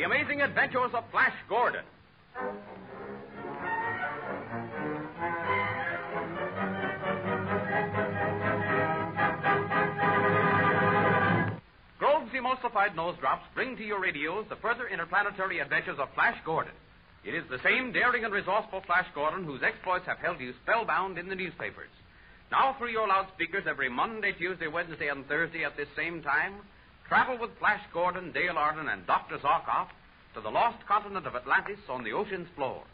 The Amazing Adventures of Flash Gordon. Grove's Emulsified Nose Drops bring to your radios the further interplanetary adventures of Flash Gordon. It is the same daring and resourceful Flash Gordon whose exploits have held you spellbound in the newspapers. Now, through your loudspeakers every Monday, Tuesday, Wednesday, and Thursday at this same time, travel with Flash Gordon, Dale Arden, and Dr. Zarkov to the lost continent of Atlantis on the ocean's floor.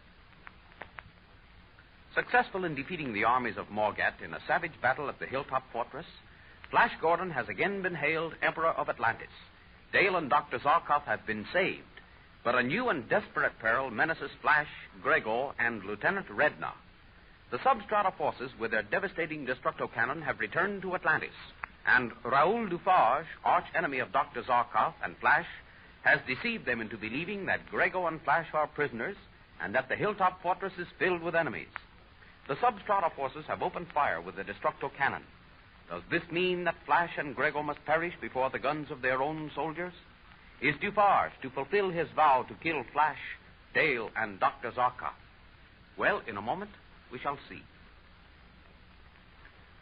Successful in defeating the armies of Morgat in a savage battle at the Hilltop Fortress, Flash Gordon has again been hailed Emperor of Atlantis. Dale and Dr. Zarkov have been saved, but a new and desperate peril menaces Flash, Gregor, and Lieutenant Redna. The substrata forces, with their devastating destructo cannon, have returned to Atlantis, and Raoul Dufarge, arch enemy of Dr. Zarkov and Flash, has deceived them into believing that Grego and Flash are prisoners and that the hilltop fortress is filled with enemies. The substrata forces have opened fire with the destructo cannon. Does this mean that Flash and Grego must perish before the guns of their own soldiers? Is Dufarge to fulfill his vow to kill Flash, Dale, and Dr. Zarkov? Well, in a moment, we shall see.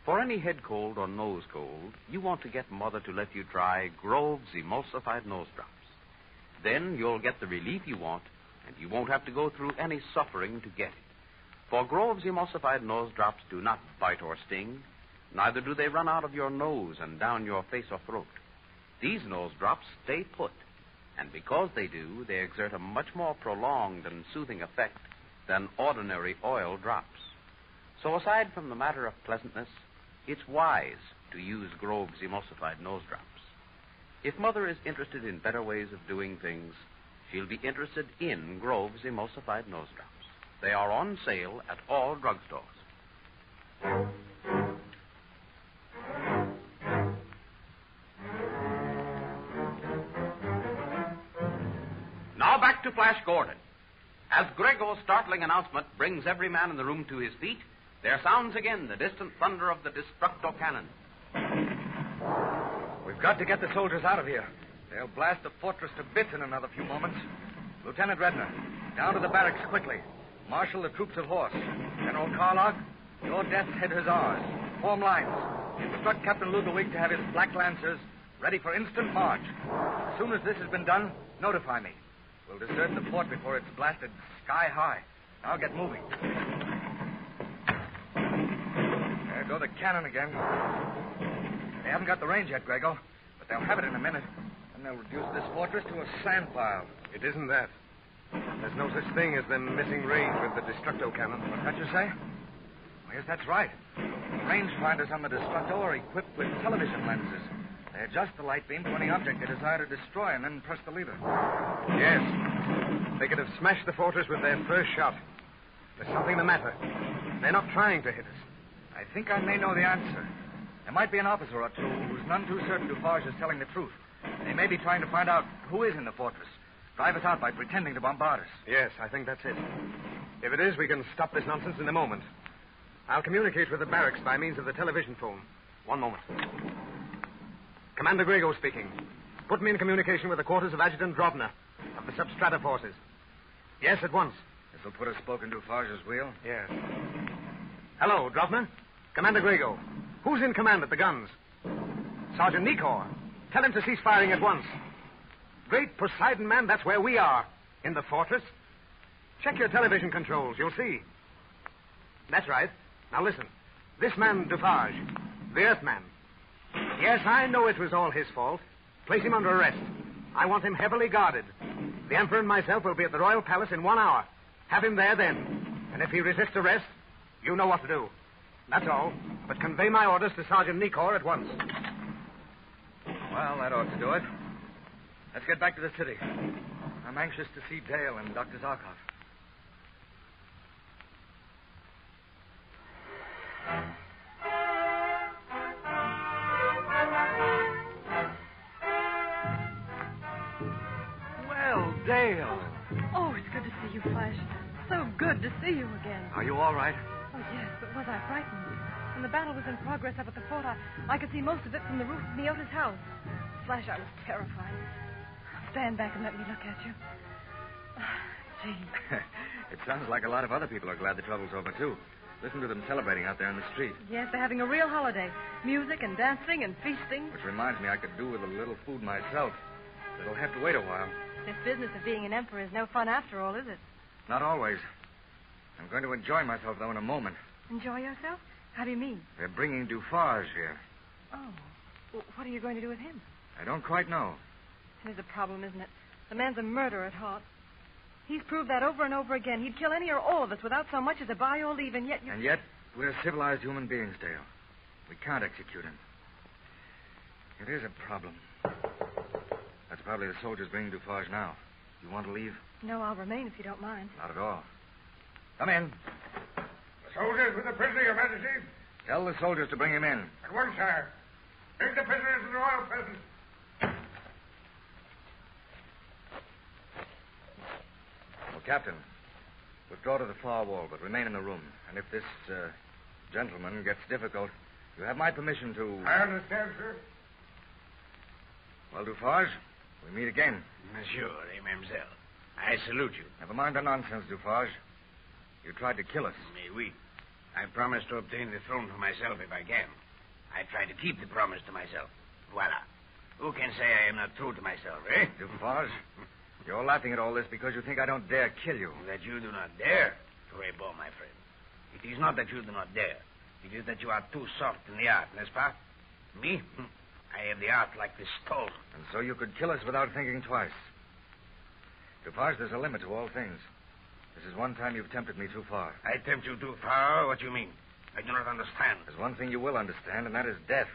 For any head cold or nose cold, you want to get Mother to let you try Grove's Emulsified Nose Drops. Then you'll get the relief you want, and you won't have to go through any suffering to get it. For Grove's Emulsified Nose Drops do not bite or sting, neither do they run out of your nose and down your face or throat. These nose drops stay put, and because they do, they exert a much more prolonged and soothing effect than ordinary oil drops. So, aside from the matter of pleasantness, it's wise to use Grove's emulsified nose drops. If Mother is interested in better ways of doing things, she'll be interested in Grove's emulsified nose drops. They are on sale at all drugstores. Now back to Flash Gordon. As Grego's startling announcement brings every man in the room to his feet, there sounds again the distant thunder of the destructo cannon. We've got to get the soldiers out of here. They'll blast the fortress to bits in another few moments. Lieutenant Redner, down to the barracks quickly. Marshal the troops of horse. General Carlog, your death's head is ours. Form lines. Instruct Captain Ludwig to have his black lancers ready for instant march. As soon as this has been done, notify me. We'll desert the fort before it's blasted sky high. Now get moving. There go the cannon again. They haven't got the range yet, Grego, but they'll have it in a minute. And they'll reduce this fortress to a sand pile. It isn't that. There's no such thing as them missing range with the destructo cannon. What's that you say? Well, yes, that's right. The rangefinders on the destructo are equipped with television lenses. They adjust the light beam to any object they desire to destroy and then press the lever. Yes. They could have smashed the fortress with their first shot. There's something the matter. They're not trying to hit us. I think I may know the answer. There might be an officer or two who's none too certain Dufarge is telling the truth. They may be trying to find out who is in the fortress. Drive us out by pretending to bombard us. Yes, I think that's it. If it is, we can stop this nonsense in a moment. I'll communicate with the barracks by means of the television phone. One moment. Commander Grego speaking. Put me in communication with the quarters of Adjutant Drobner of the substrata forces. Yes, at once. This will put a spoke in Dufarge's wheel. Yes. Hello, Drobner. Commander Grego. Who's in command at the guns? Sergeant Nikor. Tell him to cease firing at once. Great Poseidon, man, that's where we are. In the fortress. Check your television controls. You'll see. That's right. Now listen. This man, Dufarge, the Earthman. Yes, I know it was all his fault. Place him under arrest. I want him heavily guarded. The Emperor and myself will be at the Royal Palace in one hour. Have him there then. And if he resists arrest, you know what to do. That's all. But convey my orders to Sergeant Nikor at once. Well, that ought to do it. Let's get back to the city. I'm anxious to see Dale and Dr. Zarkov. Well, Dale. Oh, it's good to see you, Flash. So good to see you again. Are you all right? Oh, yes, but was I frightened? When the battle was in progress up at the fort, I, I could see most of it from the roof of Miota's house. Flash, I was terrified. stand back and let me look at you. Ah, Gee, it sounds like a lot of other people are glad the trouble's over, too. Listen to them celebrating out there in the street. yes, they're having a real holiday. Music and dancing and feasting. Which reminds me I could do with a little food myself. But it'll have to wait a while. This business of being an emperor is no fun after all, is it? Not always. I'm going to enjoy myself, though, in a moment. Enjoy yourself? How do you mean? They're bringing Dufarge here. Oh. Well, what are you going to do with him? I don't quite know. There's a problem, isn't it? The man's a murderer at heart. He's proved that over and over again. He'd kill any or all of us without so much as a buy or leave, and yet you. And yet, we're civilized human beings, Dale. We can't execute him. It is a problem. That's probably the soldiers bringing Dufarge now. You want to leave? No, I'll remain if you don't mind. Not at all. Come in. The soldiers with the prisoner, Your Majesty. Tell the soldiers to bring him in. At once, sire. Bring the prisoner to the royal presence. Well, Captain, withdraw to the far wall, but remain in the room. And if this uh, gentleman gets difficult, you have my permission to. I understand, sir. Well, Dufarge, we meet again. Monsieur et mademoiselle, I salute you. Never mind the nonsense, Dufarge. You tried to kill us. Mais oui. I promise to obtain the throne for myself if I can. I try to keep the promise to myself. Voila. Who can say I am not true to myself, eh? Dufarge, you're laughing at all this because you think I don't dare kill you. That you do not dare, Trebo, my friend. It is not that you do not dare. It is that you are too soft in the art, n'est-ce pas? Me? I have the art like this stone. And so you could kill us without thinking twice. Dufarge, there's a limit to all things. This is one time you've tempted me too far. I tempt you too far. What do you mean? I do not understand. There's one thing you will understand, and that is death.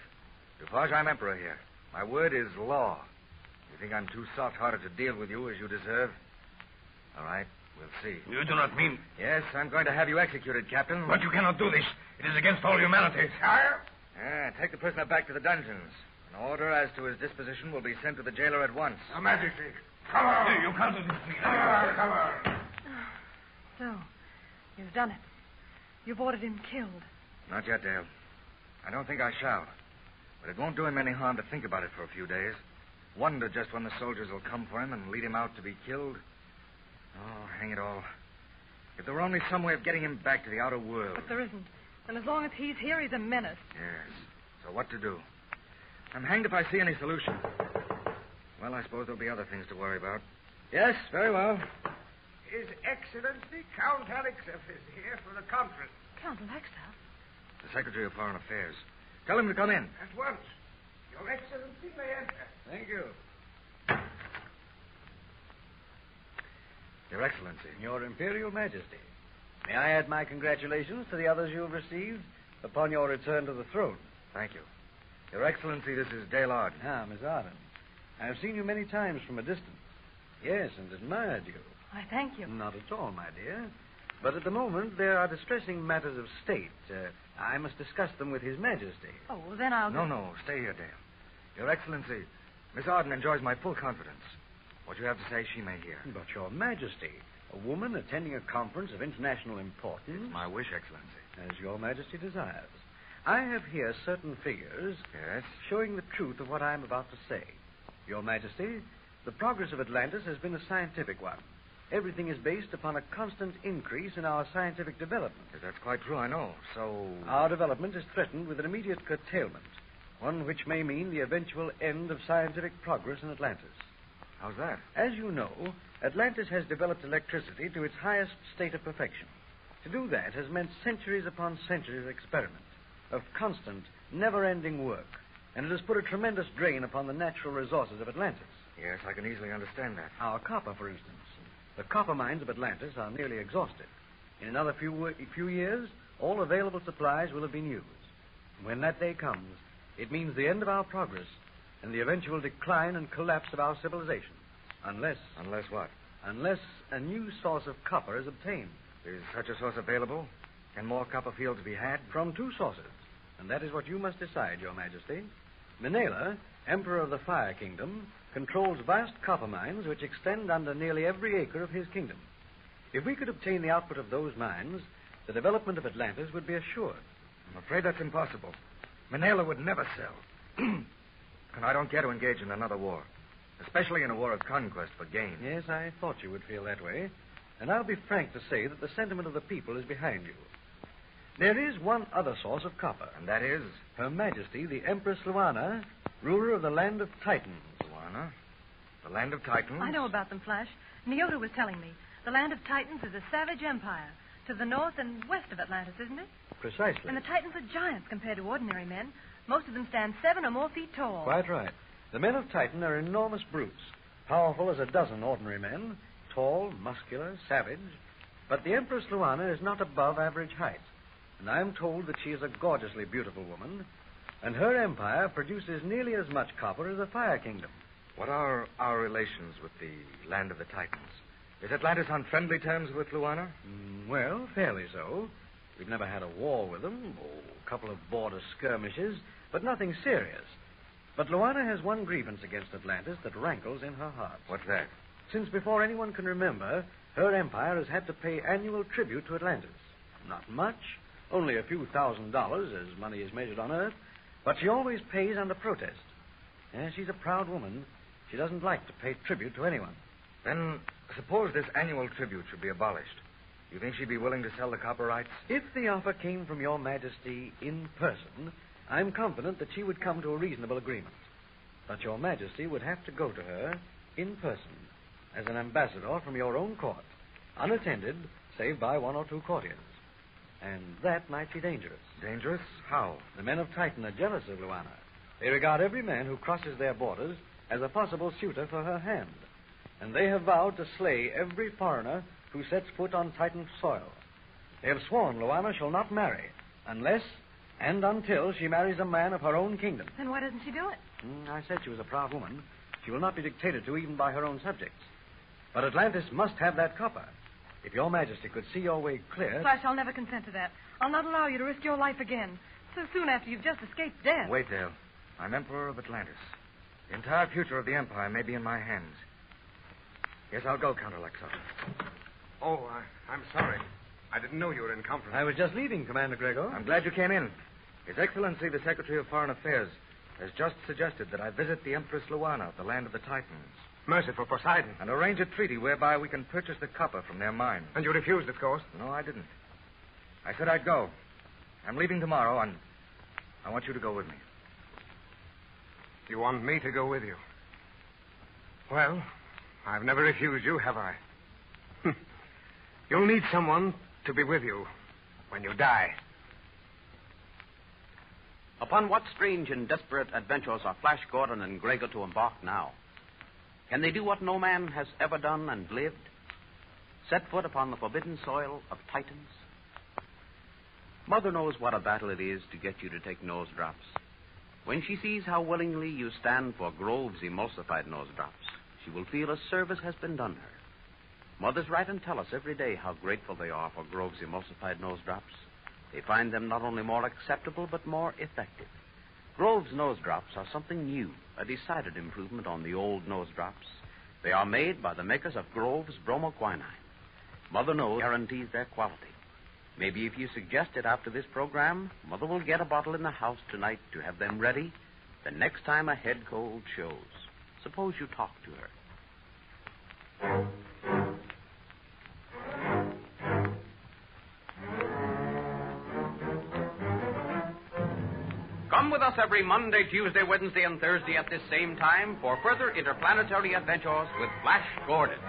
Dufarge, I'm emperor here. My word is law. You think I'm too soft-hearted to deal with you as you deserve? All right, we'll see. You do not mean. Yes, I'm going to have you executed, Captain. But you cannot do this. It is against all humanity. Sire? Yeah, take the prisoner back to the dungeons. An order as to his disposition will be sent to the jailer at once. Your Majesty. Come on. You can't do this. Come on, come on. So, you've done it. You've ordered him killed. Not yet, Dale. I don't think I shall. But it won't do him any harm to think about it for a few days. Wonder just when the soldiers will come for him and lead him out to be killed. Oh, hang it all. If there were only some way of getting him back to the outer world. But there isn't. And as long as he's here, he's a menace. Yes. So what to do? I'm hanged if I see any solution. Well, I suppose there'll be other things to worry about. Yes, very well. His Excellency Count Alexef is here for the conference. Count Alexaf? The Secretary of Foreign Affairs. Tell him to come in. At once. Your Excellency may enter. Thank you. Your Excellency. Your Imperial Majesty, may I add my congratulations to the others you have received upon your return to the throne? Thank you. Your Excellency, this is Dale Arden. Ah, Miss Arden. I have seen you many times from a distance. Yes, and admired you. I thank you. Not at all, my dear. But at the moment, there are distressing matters of state. Uh, I must discuss them with His Majesty. Oh, well, then I'll. No, no, stay here, Dale. Your Excellency, Miss Arden enjoys my full confidence. What you have to say, she may hear. But, Your Majesty, a woman attending a conference of international importance. My wish, Excellency. As Your Majesty desires. I have here certain figures Yes? showing the truth of what I am about to say. Your Majesty, the progress of Atlantis has been a scientific one. Everything is based upon a constant increase in our scientific development. Yes, that's quite true, I know. So. Our development is threatened with an immediate curtailment, one which may mean the eventual end of scientific progress in Atlantis. How's that? As you know, Atlantis has developed electricity to its highest state of perfection. To do that has meant centuries upon centuries of experiment, of constant, never ending work, and it has put a tremendous drain upon the natural resources of Atlantis. Yes, I can easily understand that. Our copper, for instance. The copper mines of Atlantis are nearly exhausted. In another few, few years, all available supplies will have been used. When that day comes, it means the end of our progress and the eventual decline and collapse of our civilization. Unless, Unless what? unless a new source of copper is obtained Is such a source available? Can more copper fields be had? from two sources. And that is what you must decide, Your Majesty. Manela, Emperor of the Fire Kingdom, controls vast copper mines which extend under nearly every acre of his kingdom. If we could obtain the output of those mines, the development of Atlantis would be assured. I'm afraid that's impossible. Manila would never sell. and I don't care to engage in another war. especially in a war of conquest for gain. Yes, I thought you would feel that way. And I'll be frank to say that the sentiment of the people is behind you. There is one other source of copper. And that is Her Majesty, the Empress Luana, ruler of the land of Titans. Luana, the land of Titans. I know about them, Flash. Neota was telling me. The land of Titans is a savage empire. To the north and west of Atlantis, isn't it? Precisely. And the Titans are giants compared to ordinary men. Most of them stand seven or more feet tall. Quite right. The men of Titan are enormous brutes, powerful as a dozen ordinary men, tall, muscular, savage. But the Empress Luana is not above average height. And I'm told that she is a gorgeously beautiful woman, and her empire produces nearly as much copper as the Fire Kingdom. What are our relations with the land of the Titans? Is Atlantis on friendly terms with Luana? Mm, well, fairly so. We've never had a war with them, oh, a couple of border skirmishes, but nothing serious. But Luana has one grievance against Atlantis that rankles in her heart. What's that? Since before anyone can remember, her empire has had to pay annual tribute to Atlantis. Not much, only a few thousand dollars, as money is measured on Earth, but she always pays under protest. And she's a proud woman. She doesn't like to pay tribute to anyone. Then suppose this annual tribute should be abolished. You think she'd be willing to sell the copper rights? If the offer came from your Majesty in person, I'm confident that she would come to a reasonable agreement. But your Majesty would have to go to her in person, as an ambassador from your own court, unattended, save by one or two courtiers. And that might be dangerous. Dangerous? How? The men of Titan are jealous of Luana. They regard every man who crosses their borders as a possible suitor for her hand. And they have vowed to slay every foreigner who sets foot on Titan soil. They have sworn Luana shall not marry unless and until she marries a man of her own kingdom. Then why doesn't she do it? Mm, I said she was a proud woman. She will not be dictated to even by her own subjects. But Atlantis must have that copper. If your Majesty could see your way clear. Flash, I'll never consent to that. I'll not allow you to risk your life again. So soon after you've just escaped death. Wait, Dale. I'm Emperor of Atlantis. The entire future of the Empire may be in my hands. Yes, I'll go, Count Alexov. Oh, I, I'm sorry. I didn't know you were in conference. I was just leaving, Commander Gregor. I'm glad you came in. His Excellency, the Secretary of Foreign Affairs, has just suggested that I visit the Empress Luana the land of the Titans Merciful Poseidon. and arrange a treaty whereby we can purchase the copper from their mine. And you refused, of course. No, I didn't. I said I'd go. I'm leaving tomorrow, and I want you to go with me. You want me to go with you? Well, I've never refused you, have I? Hmm. You'll need someone to be with you when you die. Upon what strange and desperate adventures are Flash Gordon and Gregor to embark now? Can they do what no man has ever done and lived? Set foot upon the forbidden soil of Titans? Mother knows what a battle it is to get you to take nose drops. When she sees how willingly you stand for Grove's emulsified nose drops, she will feel a service has been done her. Mothers write and tell us every day how grateful they are for Grove's emulsified nose drops. They find them not only more acceptable, but more effective. Grove's nose drops are something new, a decided improvement on the old nose drops. They are made by the makers of Grove's bromoquinine. Mother knows guarantees their quality. Maybe if you suggest it after this program, Mother will get a bottle in the house tonight to have them ready the next time a head cold shows. Suppose you talk to her. Come with us every Monday, Tuesday, Wednesday, and Thursday at this same time for further interplanetary adventures with Flash Gordon.